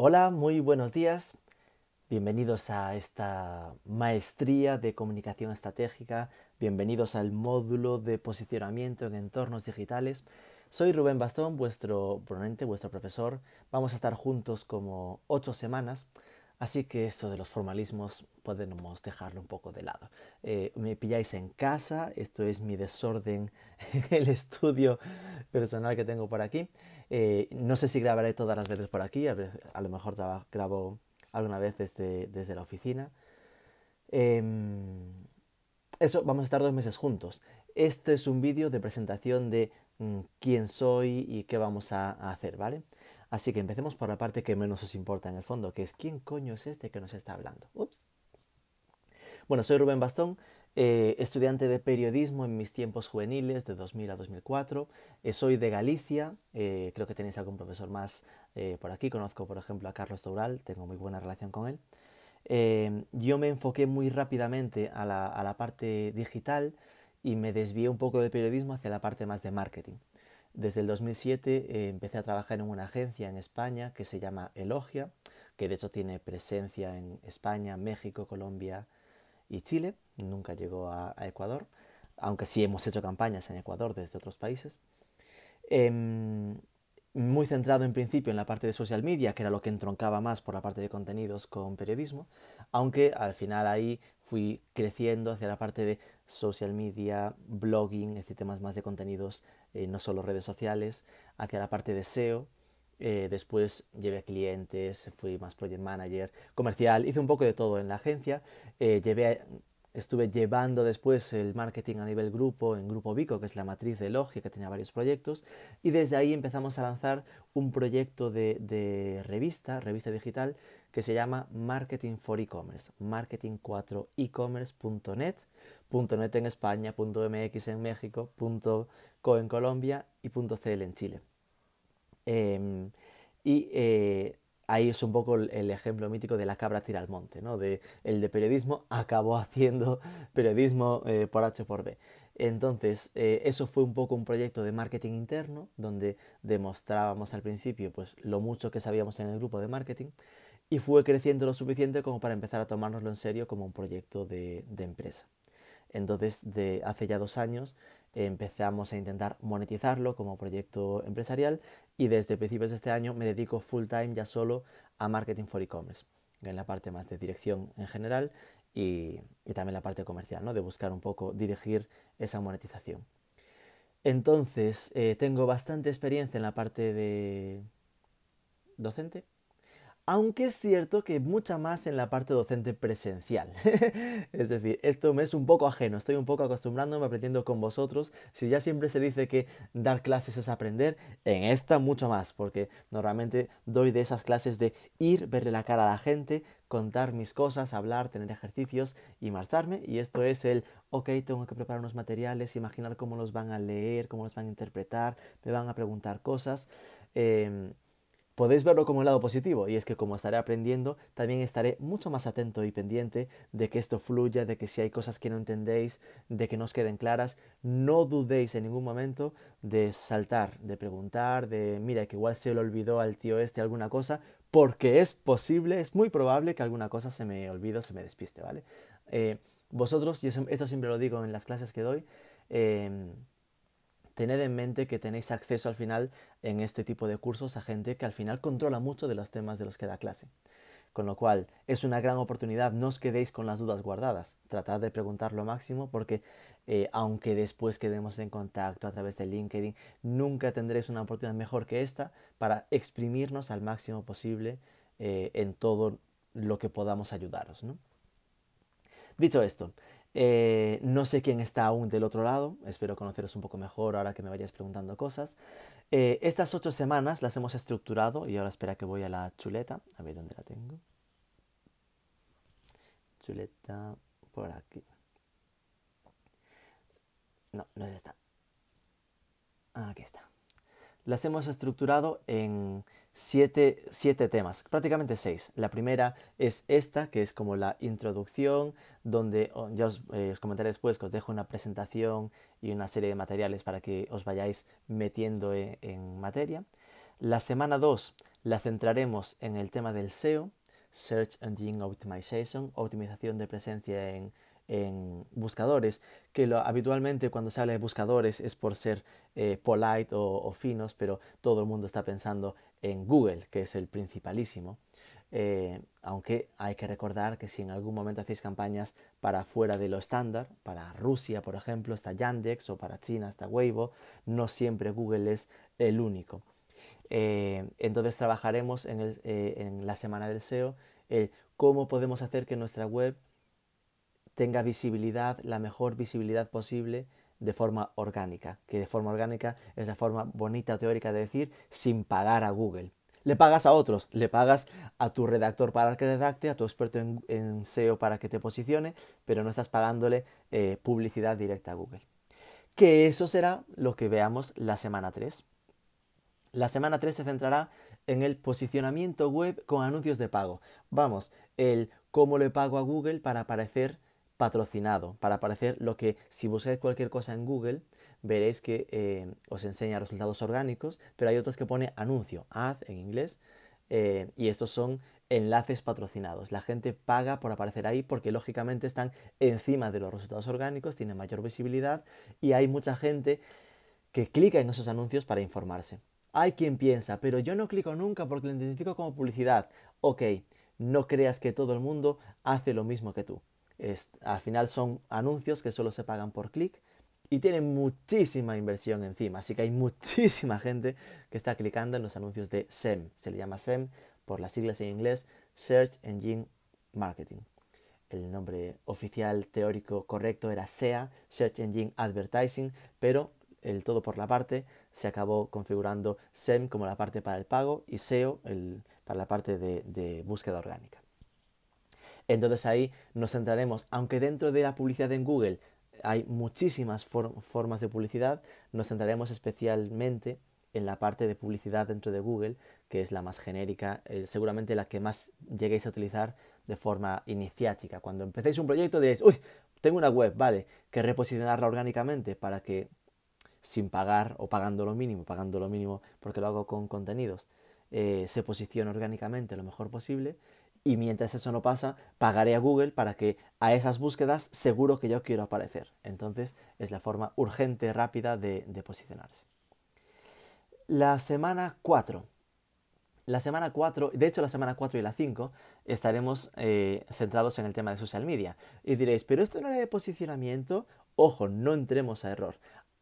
Hola, muy buenos días. Bienvenidos a esta maestría de comunicación estratégica. Bienvenidos al módulo de posicionamiento en entornos digitales. Soy Rubén Bastón, vuestro ponente, vuestro profesor. Vamos a estar juntos como ocho semanas, así que eso de los formalismos podemos dejarlo un poco de lado. Eh, me pilláis en casa, esto es mi desorden en el estudio personal que tengo por aquí. Eh, no sé si grabaré todas las veces por aquí, a, lo mejor grabo alguna vez desde, desde la oficina. Em, eso, vamos a estar dos meses juntos. Este es un vídeo de presentación de mm, quién soy y qué vamos a, hacer, ¿vale? Así que empecemos por la parte que menos os importa en el fondo, que es quién coño es este que nos está hablando. Ups. Bueno, soy Rubén Bastón, eh, estudiante de periodismo en mis tiempos juveniles, de 2000 a 2004. Eh, soy de Galicia, eh, creo que tenéis algún profesor más por aquí. Conozco, por ejemplo, a Carlos Toural, tengo muy buena relación con él. yo me enfoqué muy rápidamente a la, parte digital y me desvié un poco del periodismo hacia la parte más de marketing. Desde el 2007 empecé a trabajar en una agencia en España que se llama Elogia, que de hecho tiene presencia en España, México, Colombia, y Chile, nunca llegó a, Ecuador, aunque sí hemos hecho campañas en Ecuador desde otros países. Em, muy centrado en principio en la parte de social media, que era lo que entroncaba más por la parte de contenidos con periodismo, aunque al final ahí fui creciendo hacia la parte de social media, blogging, es más de contenidos, eh, no solo redes sociales, hacia la parte de SEO, eh, después llevé clientes, fui más project manager, comercial, hice un poco de todo en la agencia. Eh, llevé, estuve llevando después el marketing a nivel grupo en Grupo Vico, que es la matriz de Logia, que tenía varios proyectos. Y desde ahí empezamos a lanzar un proyecto de, revista, revista digital, que se llama Marketing for E-Commerce, marketing4ecommerce.net, .net en España, .mx en México, .co en Colombia y .cl en Chile. Em, y eh, ahí es un poco el, ejemplo mítico de la cabra tira al monte, ¿no? El de periodismo acabó haciendo periodismo eh, por H por B. Entonces, eh, eso fue un poco un proyecto de marketing interno, donde demostrábamos al principio pues, lo mucho que sabíamos en el grupo de marketing y fue creciendo lo suficiente como para empezar a tomárnoslo en serio como un proyecto de empresa. Entonces, de hace ya dos años empezamos a intentar monetizarlo como proyecto empresarial y desde principios de este año me dedico full time ya solo a marketing for e-commerce, en la parte más de dirección en general y, también la parte comercial, ¿no? de buscar un poco dirigir esa monetización. Entonces, eh, tengo bastante experiencia en la parte de docente, aunque es cierto que mucha más en la parte docente presencial. es decir, esto me es un poco ajeno, estoy un poco acostumbrándome, aprendiendo con vosotros. Si ya siempre se dice que dar clases es aprender, en esta mucho más, porque normalmente doy de esas clases de ir, verle la cara a la gente, contar mis cosas, hablar, tener ejercicios y marcharme. Y esto es el, ok, tengo que preparar unos materiales, imaginar cómo los van a leer, cómo los van a interpretar, me van a preguntar cosas. Em, podéis verlo como un lado positivo y es que como estaré aprendiendo, también estaré mucho más atento y pendiente de que esto fluya, de que si hay cosas que no entendéis, de que no os queden claras, no dudéis en ningún momento de saltar, de preguntar, de mira que igual se le olvidó al tío este alguna cosa, porque es posible, es muy probable que alguna cosa se me olvide o se me despiste, ¿vale? Eh, vosotros, y esto siempre lo digo en las clases que doy, eh, tened en mente que tenéis acceso al final en este tipo de cursos a gente que al final controla mucho de los temas de los que da clase. Con lo cual es una gran oportunidad, no os quedéis con las dudas guardadas, tratad de preguntar lo máximo porque eh, aunque después quedemos en contacto a través de LinkedIn, nunca tendréis una oportunidad mejor que esta para exprimirnos al máximo posible eh, en todo lo que podamos ayudaros. Dicho esto, eh, no sé quién está aún del otro lado, espero conoceros un poco mejor ahora que me vayáis preguntando cosas. Eh, estas ocho semanas las hemos estructurado y ahora espera que voy a la chuleta, a ver dónde la tengo. Chuleta por aquí. No, no es esta. Aquí está. Las hemos estructurado en siete, temas, prácticamente seis. La primera es esta, que es como la introducción, donde oh, ya eh, os, comentaré después que os dejo una presentación y una serie de materiales para que os vayáis metiendo en, materia. La semana 2 la centraremos en el tema del SEO, Search Engine Optimization, optimización de presencia en, buscadores, que lo, habitualmente cuando se habla de buscadores es por ser eh, polite o, finos, pero todo el mundo está pensando en Google, que es el principalísimo. Eh, aunque hay que recordar que si en algún momento hacéis campañas para fuera de lo estándar, para Rusia por ejemplo está Yandex o para China está Weibo, no siempre Google es el único. Eh, entonces trabajaremos eh, en, la semana del SEO cómo podemos hacer que nuestra web tenga visibilidad, la mejor visibilidad posible de forma orgánica, que de forma orgánica es la forma bonita teórica de decir sin pagar a Google. Le pagas a otros, le pagas a tu redactor para que redacte, a tu experto en, SEO para que te posicione, pero no estás pagándole eh, publicidad directa a Google. Que eso será lo que veamos la semana 3. La semana 3 se centrará en el posicionamiento web con anuncios de pago. Vamos, el cómo le pago a Google para aparecer patrocinado, para aparecer lo que si buscáis cualquier cosa en Google, veréis que eh, os enseña resultados orgánicos, pero hay otros que pone anuncio, ad en inglés, eh, y estos son enlaces patrocinados. La gente paga por aparecer ahí porque lógicamente están encima de los resultados orgánicos, tienen mayor visibilidad y hay mucha gente que clica en esos anuncios para informarse. Hay quien piensa, pero yo no clico nunca porque lo identifico como publicidad. Ok, no creas que todo el mundo hace lo mismo que tú. Al final son anuncios que solo se pagan por clic y tiene muchísima inversión encima. Así que hay muchísima gente que está clicando en los anuncios de SEM. Se le llama SEM por las siglas en inglés, Search Engine Marketing. El nombre oficial teórico correcto era SEA, Search Engine Advertising, pero el todo por la parte se acabó configurando SEM como la parte para el pago y SEO para la parte de, de búsqueda orgánica. Entonces ahí nos centraremos, aunque dentro de la publicidad en Google hay muchísimas formas de publicidad, nos centraremos especialmente en la parte de publicidad dentro de Google, que es la más genérica, eh, seguramente la que más lleguéis a utilizar de forma iniciática. Cuando empecéis un proyecto diréis, uy, tengo una web, vale, que reposicionarla orgánicamente para que sin pagar o pagando lo mínimo, pagando lo mínimo porque lo hago con contenidos, eh, se posicione orgánicamente lo mejor posible y mientras eso no pasa, pagaré a Google para que a esas búsquedas seguro que yo quiero aparecer. Entonces es la forma urgente, rápida de, posicionarse. La semana 4. La semana 4, de hecho la semana 4 y la 5 estaremos eh, centrados en el tema de social media. Y diréis, pero esto no era de posicionamiento. Ojo, no entremos a error.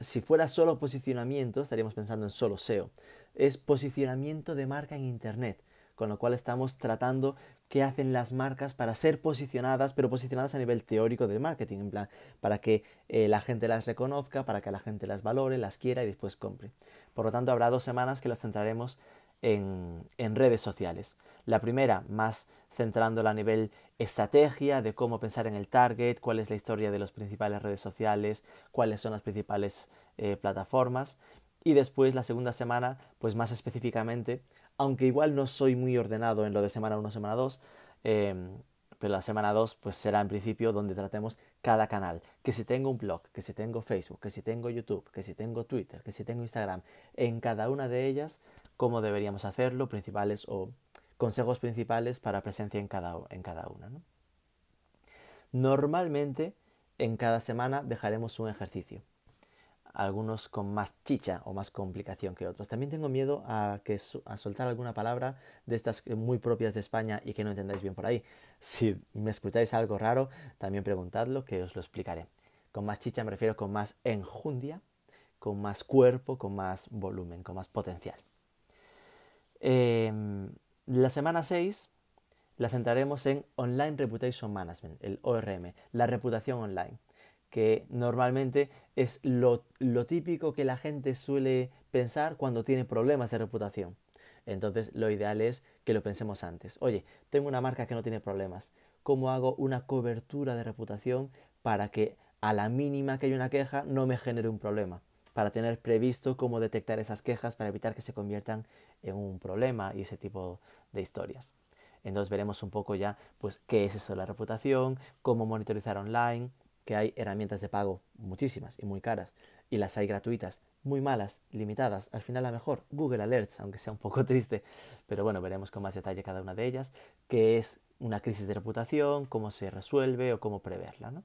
Si fuera solo posicionamiento, estaríamos pensando en solo SEO. Es posicionamiento de marca en Internet con lo cual estamos tratando qué hacen las marcas para ser posicionadas, pero posicionadas a nivel teórico del marketing, en plan, para que eh, la gente las reconozca, para que la gente las valore, las quiera y después compre. Por lo tanto, habrá dos semanas que las centraremos en, en redes sociales. La primera, más centrándola a nivel estrategia de cómo pensar en el target, cuál es la historia de las principales redes sociales, cuáles son las principales eh, plataformas. Y después la segunda semana, pues más específicamente, aunque igual no soy muy ordenado en lo de semana 1, semana 2, em, pero la semana 2 pues será en principio donde tratemos cada canal. Que si tengo un blog, que si tengo Facebook, que si tengo YouTube, que si tengo Twitter, que si tengo Instagram, en cada una de ellas, cómo deberíamos hacerlo, principales o consejos principales para presencia en cada, en cada una. Normalmente en cada semana dejaremos un ejercicio algunos con más chicha o más complicación que otros. También tengo miedo a, que, a soltar alguna palabra de estas muy propias de España y que no entendáis bien por ahí. Si me escucháis algo raro, también preguntadlo que os lo explicaré. Con más chicha me refiero con más enjundia, con más cuerpo, con más volumen, con más potencial. Em, la semana 6 la centraremos en Online Reputation Management, el ORM, la reputación online que normalmente es lo, típico que la gente suele pensar cuando tiene problemas de reputación. Entonces lo ideal es que lo pensemos antes. Oye, tengo una marca que no tiene problemas. ¿Cómo hago una cobertura de reputación para que a la mínima que haya una queja no me genere un problema? Para tener previsto cómo detectar esas quejas para evitar que se conviertan en un problema y ese tipo de historias. Entonces veremos un poco ya pues qué es eso de la reputación, cómo monitorizar online, que hay herramientas de pago muchísimas y muy caras y las hay gratuitas muy malas, limitadas. Al final la mejor, Google Alerts, aunque sea un poco triste, pero bueno, veremos con más detalle cada una de ellas, que es una crisis de reputación, cómo se resuelve o cómo preverla. ¿no?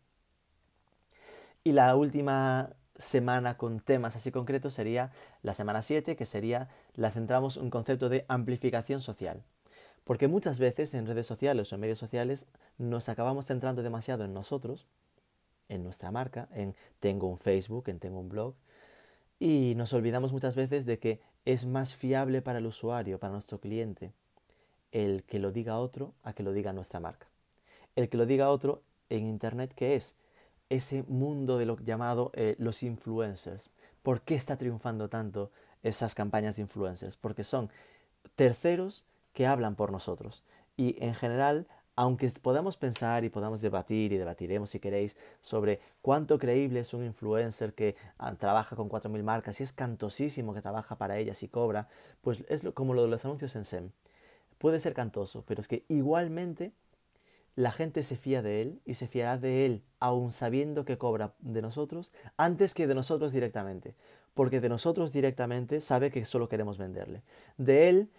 Y la última semana con temas así concretos sería la semana 7, que sería, la centramos en un concepto de amplificación social. Porque muchas veces en redes sociales o en medios sociales nos acabamos centrando demasiado en nosotros, en nuestra marca, en tengo un Facebook, en tengo un blog, y nos olvidamos muchas veces de que es más fiable para el usuario, para nuestro cliente, el que lo diga otro a que lo diga nuestra marca. El que lo diga otro en Internet, ¿qué es? Ese mundo de lo llamado eh, los influencers. ¿Por qué está triunfando tanto esas campañas de influencers? Porque son terceros que hablan por nosotros. Y en general, aunque podamos pensar y podamos debatir y debatiremos si queréis sobre cuánto creíble es un influencer que ah, trabaja con 4.000 marcas y es cantosísimo que trabaja para ellas y cobra, pues es como lo de los anuncios en SEM. Puede ser cantoso, pero es que igualmente la gente se fía de él y se fiará de él aun sabiendo que cobra de nosotros antes que de nosotros directamente, porque de nosotros directamente sabe que solo queremos venderle. De él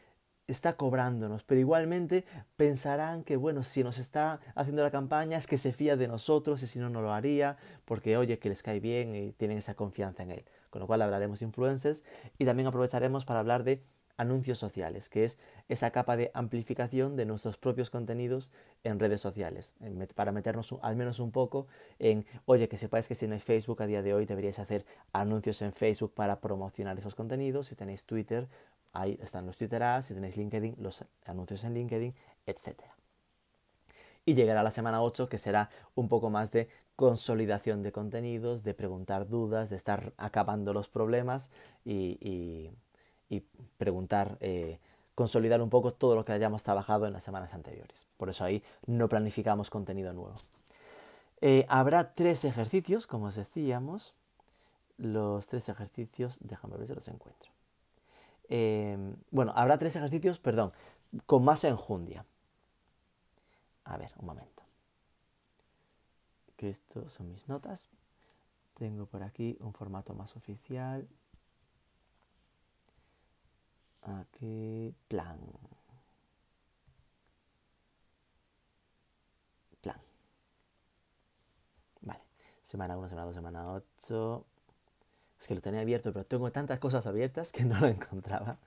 está cobrándonos, pero igualmente pensarán que, bueno, si nos está haciendo la campaña es que se fía de nosotros y si no, no lo haría, porque oye, que les cae bien y tienen esa confianza en él. Con lo cual hablaremos de influencers y también aprovecharemos para hablar de anuncios sociales, que es esa capa de amplificación de nuestros propios contenidos en redes sociales, para meternos al menos un poco en, oye, que sepáis que si tenéis Facebook a día de hoy deberíais hacer anuncios en Facebook para promocionar esos contenidos, si tenéis Twitter, ahí están los Twitter ads, si tenéis LinkedIn, los anuncios en LinkedIn, etc. Y llegará la semana 8, que será un poco más de consolidación de contenidos, de preguntar dudas, de estar acabando los problemas y preguntar, eh, consolidar un poco todo lo que hayamos trabajado en las semanas anteriores. Por eso ahí no planificamos contenido nuevo. Eh, habrá tres ejercicios, como os decíamos. Los tres ejercicios, déjame ver si los encuentro. Eh, bueno, habrá tres ejercicios, perdón, con más enjundia. A ver, un momento. Que estos son mis notas. Tengo por aquí un formato más oficial. Aquí, plan. Plan. Vale. Semana 1, semana 2, semana 8. Es que lo tenía abierto, pero tengo tantas cosas abiertas que no lo encontraba.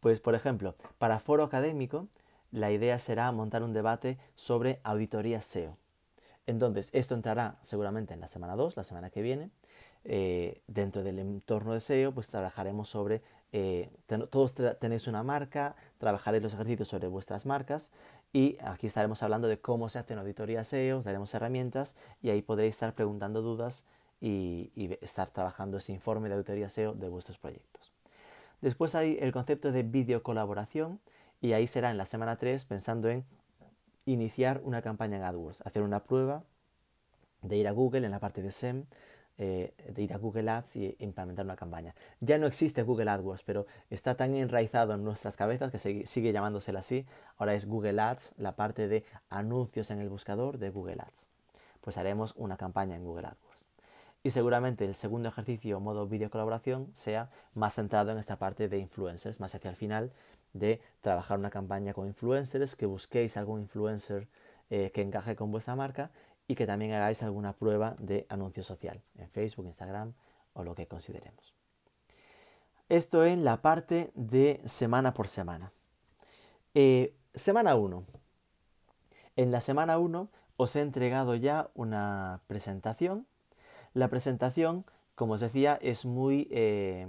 Pues, por ejemplo, para foro académico, la idea será montar un debate sobre auditoría SEO. Entonces, esto entrará seguramente en la semana 2, la semana que viene. Eh, dentro del entorno de SEO, pues trabajaremos sobre eh, todos tenéis una marca, trabajaréis los ejercicios sobre vuestras marcas y aquí estaremos hablando de cómo se hace una auditoría SEO, os daremos herramientas y ahí podréis estar preguntando dudas y, estar trabajando ese informe de auditoría SEO de vuestros proyectos. Después hay el concepto de video colaboración y ahí será en la semana 3 pensando en iniciar una campaña en AdWords, hacer una prueba de ir a Google en la parte de SEM, eh, de ir a Google Ads y implementar una campaña. Ya no existe Google AdWords, pero está tan enraizado en nuestras cabezas que sigue, llamándosela así. Ahora es Google Ads, la parte de anuncios en el buscador de Google Ads. Pues haremos una campaña en Google AdWords. Y seguramente el segundo ejercicio, modo video colaboración, sea más centrado en esta parte de influencers, más hacia el final de trabajar una campaña con influencers, que busquéis algún influencer eh, que encaje con vuestra marca y que también hagáis alguna prueba de anuncio social en Facebook, Instagram o lo que consideremos. Esto en la parte de semana por semana. Eh, semana 1. En la semana 1 os he entregado ya una presentación. La presentación, como os decía, es muy eh,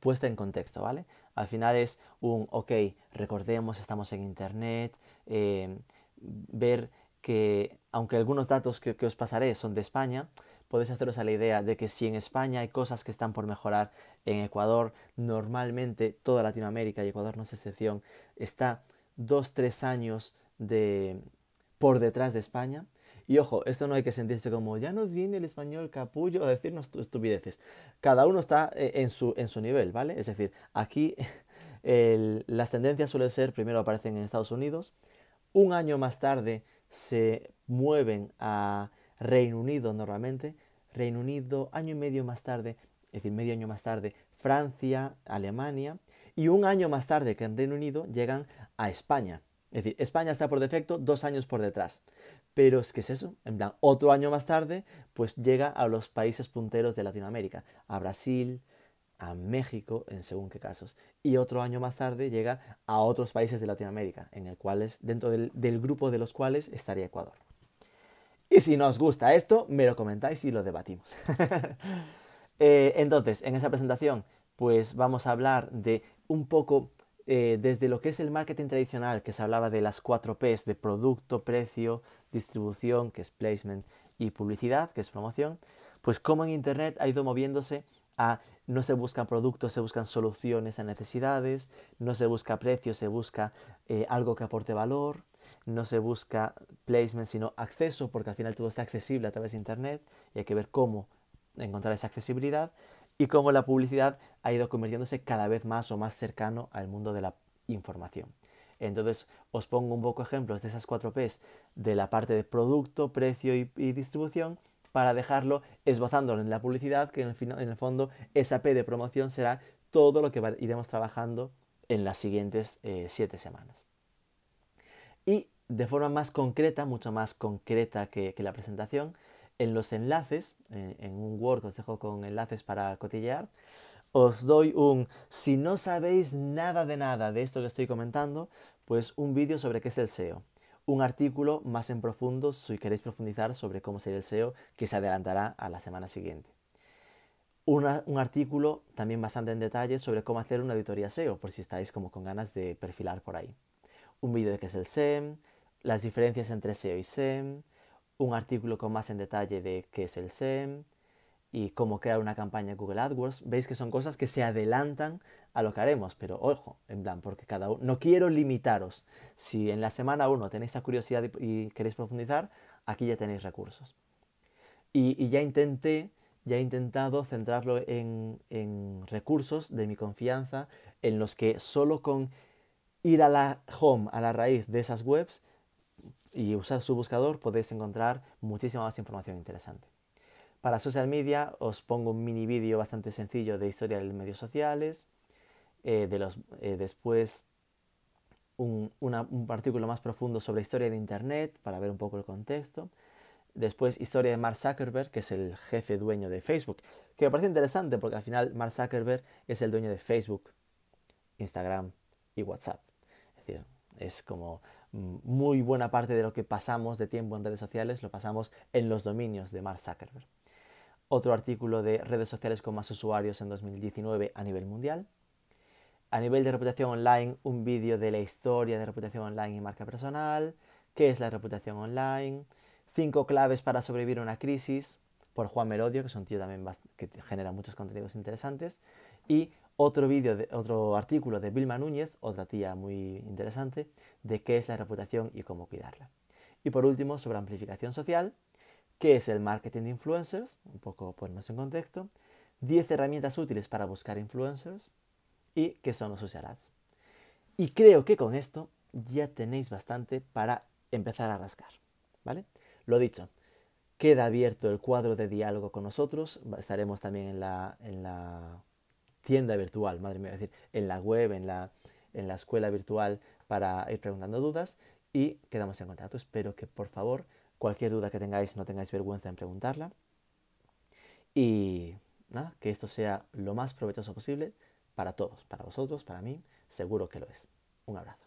puesta en contexto, ¿vale? Al final es un, ok, recordemos, estamos en Internet, eh, ver que aunque algunos datos que, os pasaré son de España, podéis haceros a la idea de que si en España hay cosas que están por mejorar, en Ecuador normalmente toda Latinoamérica, y Ecuador no es excepción, está dos, tres años de, por detrás de España. Y ojo, esto no hay que sentirse como ya nos viene el español capullo a decirnos estupideces. Cada uno está eh, en su, en su nivel, ¿vale? Es decir, aquí las tendencias suelen ser, primero aparecen en Estados Unidos, un año más tarde se mueven a Reino Unido normalmente. Reino Unido, año y medio más tarde, es decir, medio año más tarde, Francia, Alemania, y un año más tarde que en Reino Unido llegan a España. Es decir, España está por defecto dos años por detrás. Pero es que es eso, en plan, otro año más tarde, pues llega a los países punteros de Latinoamérica, a Brasil, a México, en según qué casos. Y otro año más tarde llega a otros países de Latinoamérica, en el cual dentro del, grupo de los cuales estaría Ecuador. Y si no os gusta esto, me lo comentáis y lo debatimos. Eh, entonces, en esa presentación, pues vamos a hablar de un poco eh, desde lo que es el marketing tradicional, que se hablaba de las cuatro Ps, de producto, precio, distribución, que es placement, y publicidad, que es promoción, pues cómo en Internet ha ido moviéndose a no se buscan productos, se buscan soluciones a necesidades, no se busca precio, se busca eh, algo que aporte valor, no se busca placement, sino acceso, porque al final todo está accesible a través de Internet y hay que ver cómo encontrar esa accesibilidad y cómo la publicidad ha ido convirtiéndose cada vez más o más cercano al mundo de la información. Entonces os pongo un poco ejemplos de esas cuatro Ps de la parte de producto, precio y, distribución para dejarlo esbozándolo en la publicidad, que en el, en el, fondo esa P de promoción será todo lo que iremos trabajando en las siguientes eh, siete semanas. Y de forma más concreta, mucho más concreta que la presentación, en los enlaces, en un Word os dejo con enlaces para cotillear, os doy un, si no sabéis nada de nada de esto que estoy comentando, pues un vídeo sobre qué es el SEO. Un artículo más en profundo si queréis profundizar sobre cómo ser el SEO que se adelantará a la semana siguiente. un artículo también bastante en detalle sobre cómo hacer una auditoría SEO, por si estáis como con ganas de perfilar por ahí. Un vídeo de qué es el SEM, las diferencias entre SEO y SEM, un artículo con más en detalle de qué es el SEM y cómo crear una campaña Google AdWords. Veis que son cosas que se adelantan a lo que haremos, pero ojo, en plan, porque cada uno, no quiero limitaros. Si en la semana 1 tenéis esa curiosidad y, queréis profundizar, aquí ya tenéis recursos. Y, ya intenté, ya he intentado centrarlo en, en recursos de mi confianza, en los que solo con ir a la home, a la raíz de esas webs, y usar su buscador podéis encontrar muchísima más información interesante. Para social media os pongo un mini vídeo bastante sencillo de historia de medios sociales, eh, de los, eh, después un, un, artículo más profundo sobre historia de Internet para ver un poco el contexto, después historia de Mark Zuckerberg, que es el jefe dueño de Facebook, que me parece interesante porque al final Mark Zuckerberg es el dueño de Facebook, Instagram y WhatsApp. Es decir, es como muy buena parte de lo que pasamos de tiempo en redes sociales lo pasamos en los dominios de Mark Zuckerberg. Otro artículo de redes sociales con más usuarios en 2019 a nivel mundial. A nivel de reputación online, un vídeo de la historia de reputación online y marca personal, qué es la reputación online, cinco claves para sobrevivir a una crisis, por Juan Merodio, que es un tío también que genera muchos contenidos interesantes, y otro vídeo, otro artículo de Vilma Núñez, otra tía muy interesante, de qué es la reputación y cómo cuidarla. Y por último, sobre amplificación social, qué es el marketing de influencers, un poco ponernos en contexto, 10 herramientas útiles para buscar influencers y qué son los social ads. Y creo que con esto ya tenéis bastante para empezar a rascar, ¿vale? Lo dicho, queda abierto el cuadro de diálogo con nosotros, estaremos también en la, en la tienda virtual, madre mía, es decir, en la web, en la, en la escuela virtual para ir preguntando dudas y quedamos en contacto. Espero que por favor cualquier duda que tengáis no tengáis vergüenza en preguntarla y nada, que esto sea lo más provechoso posible para todos, para vosotros, para mí, seguro que lo es. Un abrazo.